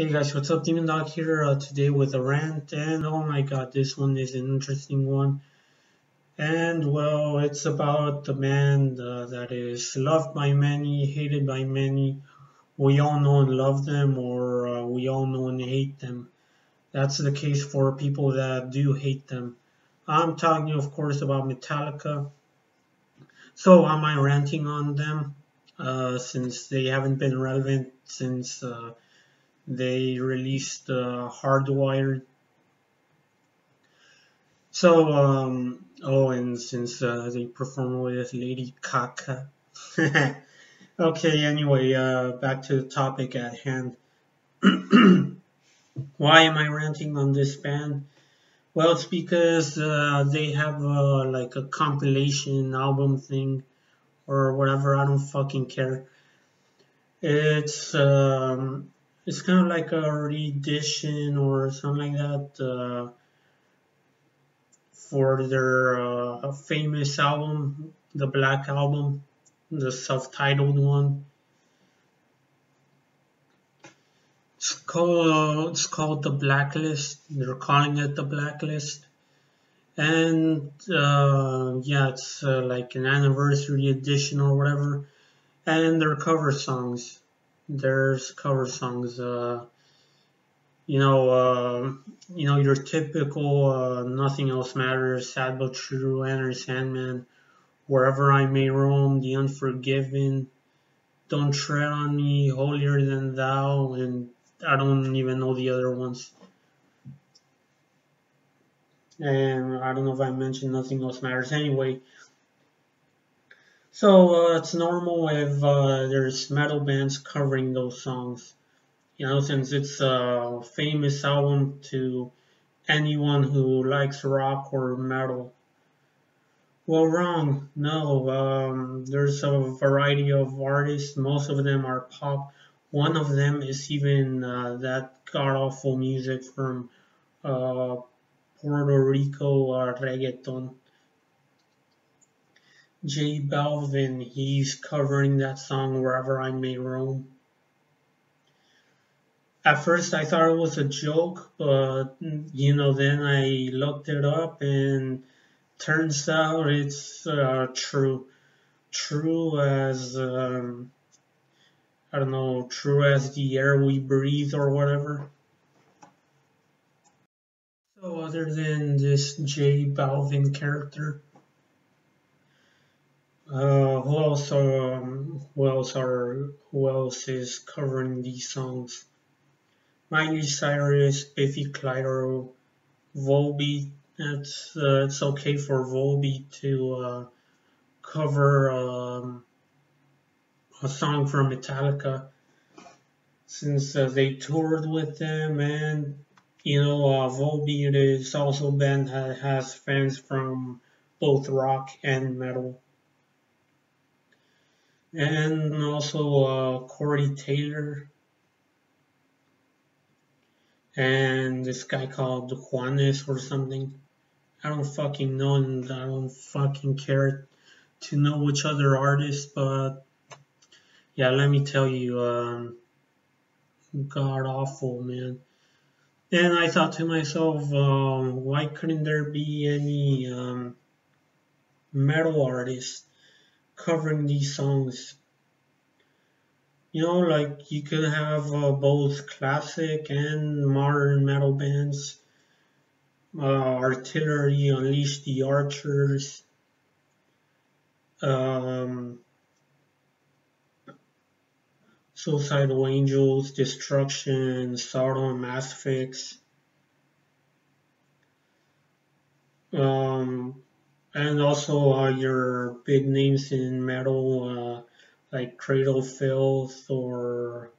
Hey guys, what's up? Demon Dog here uh, today with a rant, and oh my god, this one is an interesting one. And well, it's about the man uh, that is loved by many, hated by many. We all know and love them, or uh, we all know and hate them. That's the case for people that do hate them. I'm talking, of course, about Metallica. So, am I ranting on them? Uh, since they haven't been relevant since uh, they released Hardwired. So, um, oh, and since uh, they performed with Lady Gaga. okay, anyway, uh, back to the topic at hand. Why am I ranting on this band? Well, it's because uh, they have uh, like a compilation album thing or whatever. I don't fucking care. It's um, it's kind of like a re-edition or something like that uh, for their uh, famous album, the Black Album, the self-titled one. It's called it's called the Blacklist. They're calling it the Blacklist, and uh, yeah, it's uh, like an anniversary edition or whatever. And they're cover songs there's cover songs. Uh, you know, uh, you know your typical uh, "Nothing Else Matters," "Sad but True," "Enter Sandman," "Wherever I May Roam," "The Unforgiven," "Don't Tread on Me," "Holier Than Thou," and I don't even know the other ones. And I don't know if I mentioned "Nothing Else Matters." Anyway, so uh, it's normal if uh, there's metal bands covering those songs. You know, since it's a famous album to anyone who likes rock or metal. Well, wrong. No, um, there's a variety of artists. Most of them are pop. One of them is even uh, that god awful music from uh, Puerto Rico uh, reggaeton. J Balvin, he's covering that song Wherever I May Roam. At first I thought it was a joke, but you know, then I looked it up and turns out it's uh, true. True as, um, I don't know, true as the air we breathe or whatever. So other than this J Balvin character, uh, who else? Um, who else are? Who else is covering these songs? Miley Cyrus, Biffy Clyro, Volbeat. It's uh, it's okay for Volbeat to uh, cover um, a song from Metallica since uh, they toured with them and you know uh, Volbeat is also a band that has fans from both rock and metal and also uh, Corey Taylor and this guy called Juanes or something. I don't fucking know and I don't fucking care to know which other artist, but yeah, let me tell you, um, god awful, man. And I thought to myself, um, why couldn't there be any um, metal artists covering these songs. You know, like you could have uh, both classic and modern metal bands. Uh, Artillery, Unleash the Archers, um, Suicidal Angels, Destruction, Sodom, Asphyx. Um, and also uh, your big names in metal uh, like Cradle Filth or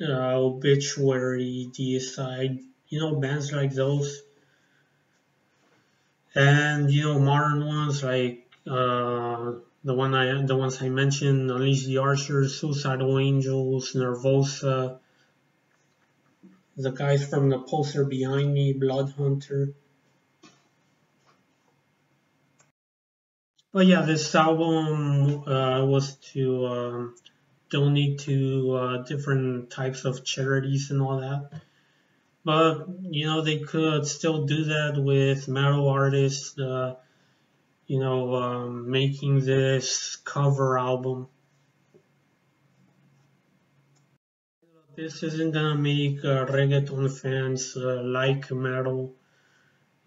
uh, Obituary, Deicide, you know, bands like those. And you know, modern ones like uh, the one I, the ones I mentioned, Unleash the Archers, Suicidal Angels, Nervosa, the guys from the poster behind me, Bloodhunter. But yeah, this album uh, was to um, donate to uh, different types of charities and all that. But you know they could still do that with metal artists, uh, you know, um, making this cover album. This isn't gonna make uh, reggaeton fans uh, like metal.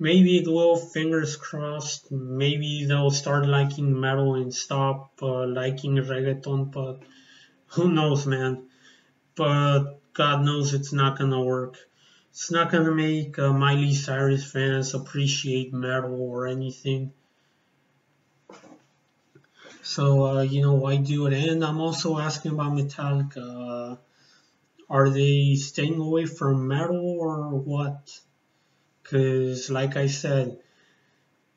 Maybe it will, fingers crossed. Maybe they'll start liking metal and stop uh, liking reggaeton, but who knows, man. But God knows it's not gonna work. It's not gonna make uh, Miley Cyrus fans appreciate metal or anything. So, uh, you know, why do it? And I'm also asking about Metallica. Uh, are they staying away from metal or what? Because, like I said,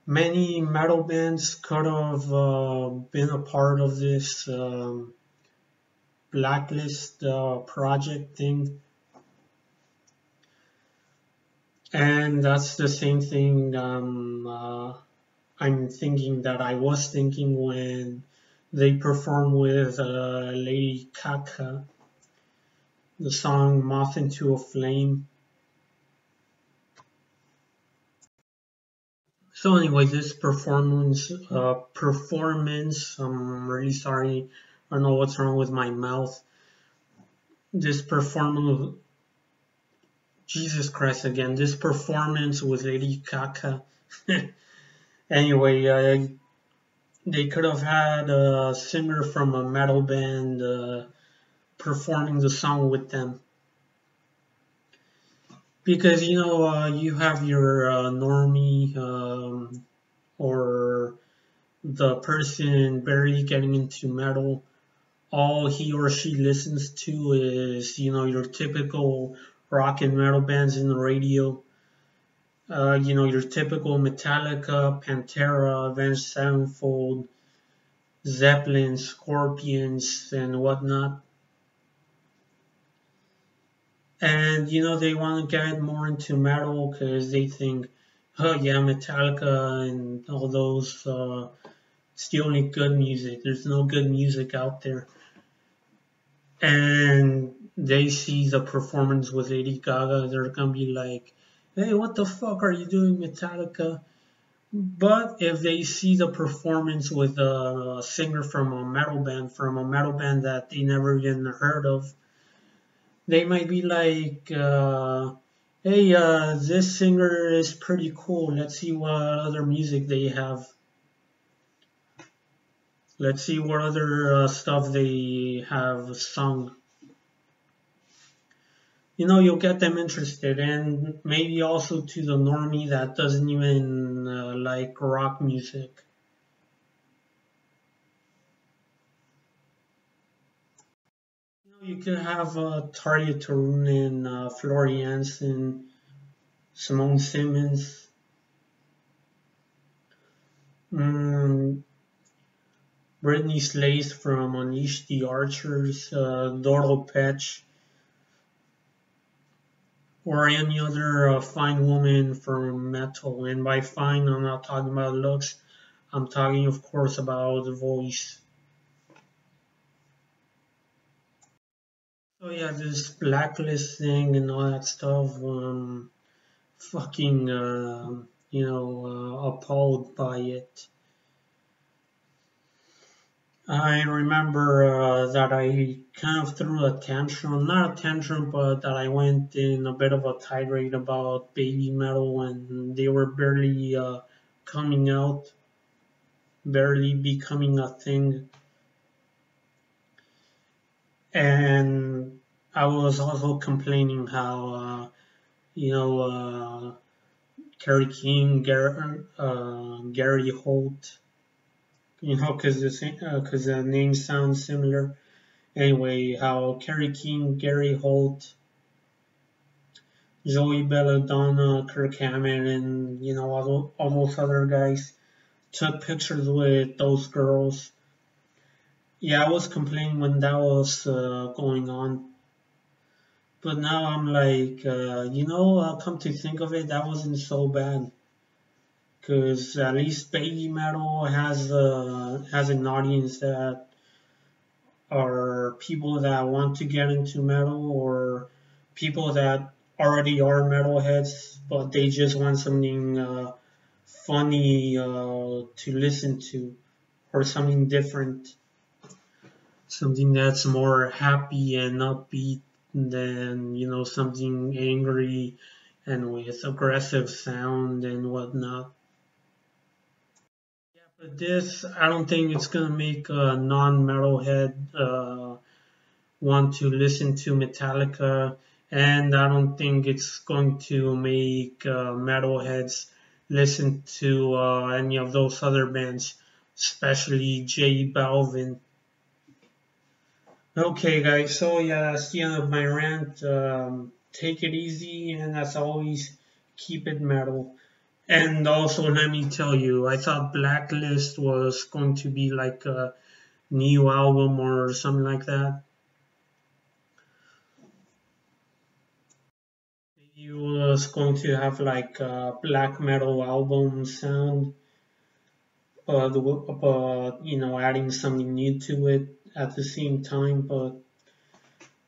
many metal bands could have uh, been a part of this um, blacklist uh, project thing and that's the same thing um, uh, I'm thinking that I was thinking when they performed with uh, Lady Gaga the song Moth into a Flame. So anyway, this performance, uh, performance, I'm really sorry, I don't know what's wrong with my mouth. This performance Jesus Christ again. This performance with Lady Gaga. anyway, uh, they could have had a singer from a metal band uh, performing the song with them. Because, you know, uh, you have your uh, normie um, or the person barely getting into metal. All he or she listens to is, you know, your typical rock and metal bands in the radio. Uh, you know, your typical Metallica, Pantera, Avenged Sevenfold, Zeppelin, Scorpions, and whatnot. And, you know, they want to get more into metal because they think, oh, yeah, Metallica and all those, uh, it's the only good music. There's no good music out there. And they see the performance with Lady Gaga, they're gonna be like, hey, what the fuck are you doing, Metallica? But if they see the performance with a singer from a metal band, from a metal band that they never even heard of, they might be like, uh, hey, uh, this singer is pretty cool. Let's see what other music they have. Let's see what other uh, stuff they have sung you know, you'll get them interested, and maybe also to the normie that doesn't even uh, like rock music. You could have uh, Tarja Turunen, uh, Florian Simone Simons. Mm, Brittney Slayes from Unleash the Archers, uh, Doro Pesch or any other uh, fine woman from metal. And by fine, I'm not talking about looks. I'm talking, of course, about the voice. So yeah, this blacklist thing and all that stuff, um, fucking, uh, you know, uh, appalled by it. I remember uh, that I kind of threw a tantrum, not a tantrum, but that I went in a bit of a tirade about Babymetal when they were barely uh, coming out, barely becoming a thing. And I was also complaining how, uh, you know, uh, Kerry King, Gar- uh, Gary Holt, you know, because the because uh, the names sound similar. Anyway, how Kerry King, Gary Holt, Joey Belladonna, Kirk Hammett, and you know all, all those other guys took pictures with those girls. Yeah, I was complaining when that was uh, going on, but now I'm like, uh, you know, I'll come to think of it, that wasn't so bad because at least Babymetal has a has an audience that are people that want to get into metal or people that already are metalheads, but they just want something uh, funny uh, to listen to or something different. Something that's more happy and upbeat than, you know, something angry and with aggressive sound and whatnot. Yeah, but this, I don't think it's gonna make a non-metalhead uh, want to listen to Metallica and I don't think it's going to make uh, metalheads listen to uh, any of those other bands, especially J Balvin. Okay, guys, so yeah, that's the end of my rant. Um, take it easy, and as always, keep it metal. And also, let me tell you, I thought Blacklist was going to be like a new album or something like that. He was going to have like a black metal album sound, but, but you know, adding something new to it at the same time. But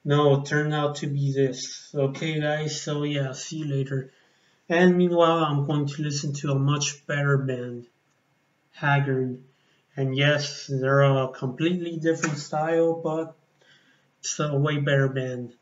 no, it turned out to be this. Okay, guys. So yeah, see you later. And meanwhile, I'm going to listen to a much better band, Haggard. And yes, they're a completely different style, but it's a way better band.